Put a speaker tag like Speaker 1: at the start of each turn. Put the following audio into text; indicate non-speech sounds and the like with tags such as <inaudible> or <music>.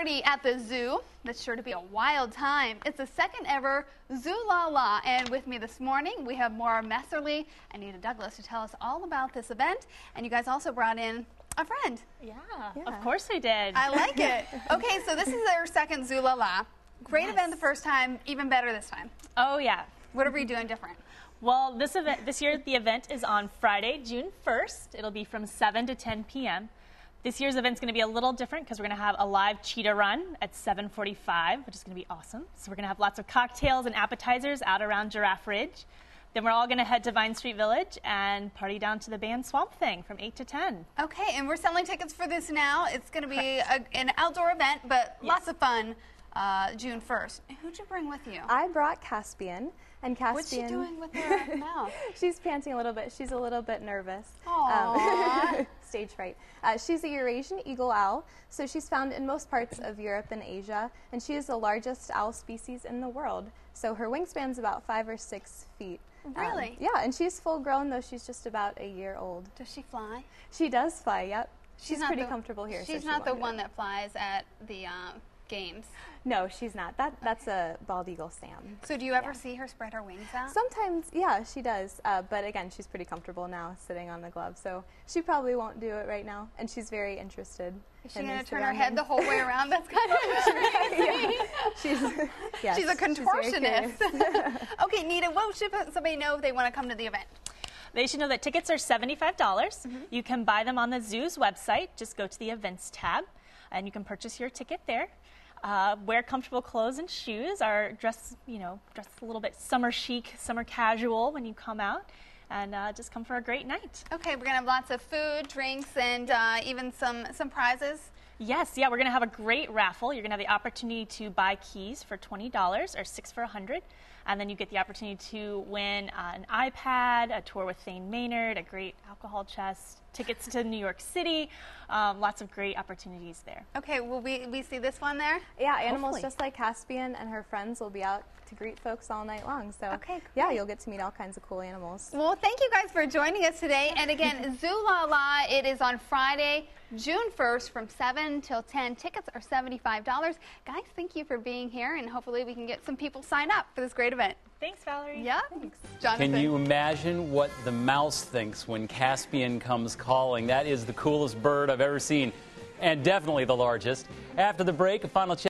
Speaker 1: party at the zoo. That's sure to be a wild time. It's the second ever Zoo La La, and with me this morning we have Maura Messerly and Nita Douglas to tell us all about this event. And you guys also brought in a friend.
Speaker 2: Yeah, of course we did.
Speaker 1: I like <laughs> it. Okay, so this is their second Zoo La La. Great
Speaker 2: Yes.
Speaker 1: event the first time, even better this time.
Speaker 2: oh yeah.
Speaker 1: What are we doing different?
Speaker 2: Well, this event this year the event is on Friday, June 1st. It'll be from 7 to 10 p.m. This year's event's going to be a little different because we're going to have a live cheetah run at 7:45, which is going to be awesome. So we're going to have lots of cocktails and appetizers out around Giraffe Ridge. Then we're all going to head to Vine Street Village and party down to the band Swamp Thing from 8 to 10.
Speaker 1: Okay, and we're selling tickets for this now. It's going to be a, an outdoor event, but lots of fun. Uh, June 1st. Who'd you bring with you?
Speaker 3: I brought Caspian, and Caspian.
Speaker 1: What's she doing with her mouth? <laughs>
Speaker 3: She's panting a little bit. She's a little bit nervous.
Speaker 1: Aww. <laughs>
Speaker 3: stage fright. Uh, she's a Eurasian eagle owl, so she's found in most parts of Europe and Asia, and she is the largest owl species in the world. So her wingspan's about five or six feet. Um,
Speaker 1: Really?
Speaker 3: yeah, and she's full grown, though she's just about a year old.
Speaker 1: Does she fly?
Speaker 3: She does fly, yep. She's,
Speaker 1: not
Speaker 3: pretty
Speaker 1: the-
Speaker 3: comfortable here. so
Speaker 1: She's
Speaker 3: she
Speaker 1: not the one
Speaker 3: it.
Speaker 1: that flies at the uh, games.
Speaker 3: No, she's not. That That's a bald eagle Sam.
Speaker 1: So do you ever see her spread her wings out?
Speaker 3: Sometimes, yeah, she does. Uh, but again, she's pretty comfortable now sitting on the glove, so she probably won't do it right now. And she's very interested.
Speaker 1: Is she
Speaker 3: in
Speaker 1: going to turn her head the whole way around? That's <laughs> kind of crazy.
Speaker 3: She's, <laughs> yes,
Speaker 1: She's a contortionist.
Speaker 3: curious. <laughs>
Speaker 1: okay, Nita, what should somebody know if they want to come to the event?
Speaker 2: They should know that tickets are $75. dollars You can buy them on the zoo's website. Just go to the events tab and you can purchase your ticket there. Uh, wear comfortable clothes and shoes. Or dress, you know, dress a little bit summer chic, summer casual when you come out, and uh, just come for a great night.
Speaker 1: Okay, we're to have lots of food, drinks, and uh, even some, some prizes.
Speaker 2: Yes, yeah, we're going to have a great raffle. You're going to have the opportunity to buy keys for $20 or 6 for 100 and then you get the opportunity to win uh, an iPad, a tour with Thane Maynard, a great alcohol chest, tickets to New York City, um, lots of great opportunities there.
Speaker 1: Okay, will we, we see this one there?
Speaker 3: Yeah, animals
Speaker 2: Hopefully.
Speaker 3: just like Caspian and her friends will be out to greet folks all night long. So
Speaker 1: Okay,
Speaker 3: yeah, you'll get to meet all kinds of cool animals.
Speaker 1: Well, thank you guys for joining us today. And again, <laughs> Zoo La La, it is on Friday, June 1st from 7 till 10. Tickets are $75. Guys, thank you for being here, and hopefully we can get some people signed up for this great event.
Speaker 2: Thanks, Valerie.
Speaker 1: Yeah? Thanks. Jonathan.
Speaker 4: Can you imagine what the mouse thinks when Caspian comes calling? That is the coolest bird I've ever seen, and definitely the largest. After the break, a final check.